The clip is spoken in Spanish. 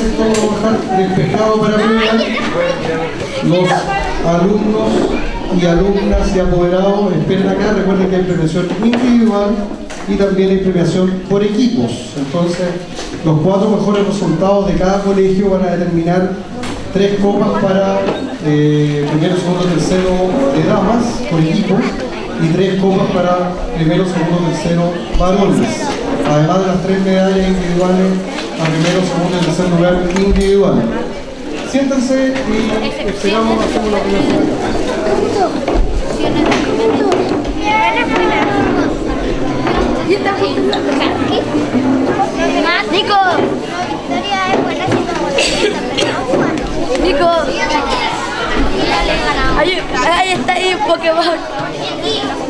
sector despejado para prueba. Los alumnos y alumnas y apoderados esperen acá. Recuerden que hay premiación individual y también hay premiación por equipos. Entonces, los cuatro mejores resultados de cada colegio van a determinar tres copas para eh, primero, segundo, tercero de damas por equipo y tres copas para primero, segundo, tercero varones. Además de las tres medallas individuales primero, segundo y tercer lugar individual. Siéntense y esperamos hacemos la primera. Nico. Nico. Ahí, ahí está ahí Pokémon.